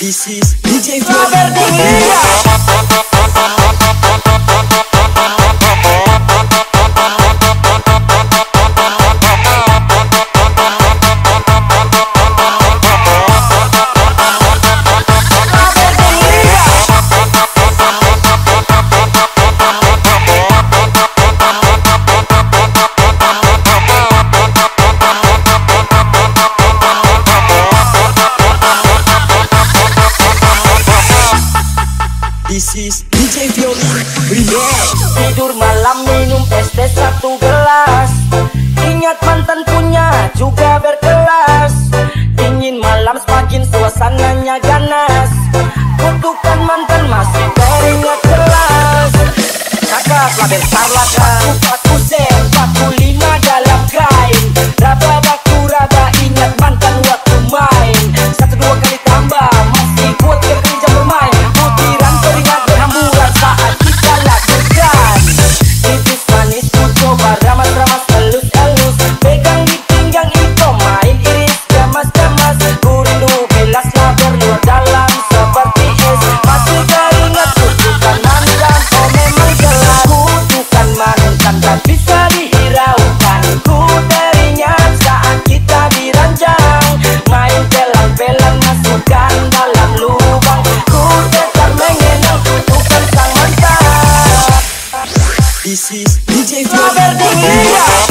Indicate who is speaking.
Speaker 1: DJ the Bonilla.
Speaker 2: Tidur malam minum es teh satu gelas. Ingat mantan punya juga berkelas. Ingin malam semakin suasananya ganas. Kutukan mantan masih teringat kelas Cakap label sarlaka Kupaku sen, paku lima. DJ is DJ Flavor